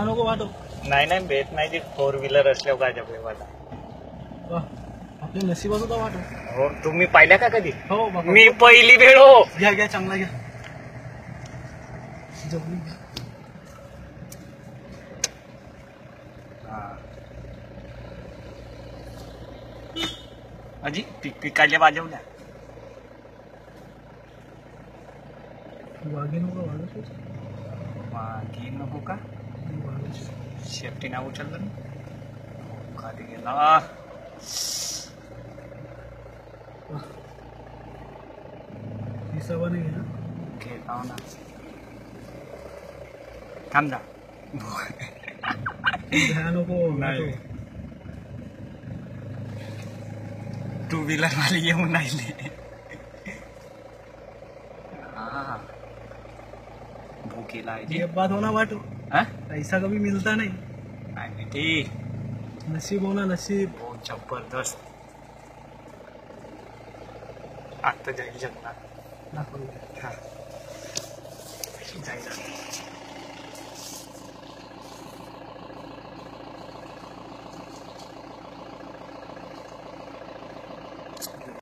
नको वाटो नाही नाही भेट नाही ती फोर व्हीलर असल्यावर काय जपले मला. वा आपल्या नशिबाचं तर वाटो हो तुम्ही पाहिल्या का कधी? हो. मी पहिली वेळ हो घ्या घ्या चांगला घ्या. अजी पिक पिकाच्या वाजवल्या वाघे नको वाघच मागे नको का। शेफ्टी नाव उचललं ना खाली गेला हिसाबाने घ्या घेताव ना? थांब जा। नको नाही. वाटो. टू व्हीलर वाले येऊन राहिले हा भूकेला आहे ये बात होना वाटो ऐसा कभी मिलता नहीं। नाही बेटी नसीब होना नसीब। बहुत ज़बरदस्त। आता जाईल जगणार दाखव हा। जाईल